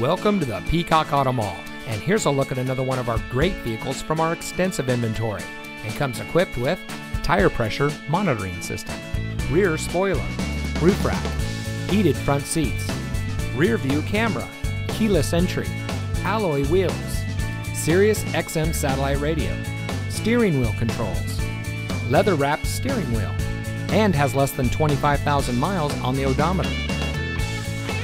Welcome to the Peacock Auto Mall, and here's a look at another one of our great vehicles from our extensive inventory. And comes equipped with tire pressure monitoring system, rear spoiler, roof rack, heated front seats, rear view camera, keyless entry, alloy wheels, Sirius XM satellite radio, steering wheel controls, leather wrapped steering wheel, and has less than 25,000 miles on the odometer.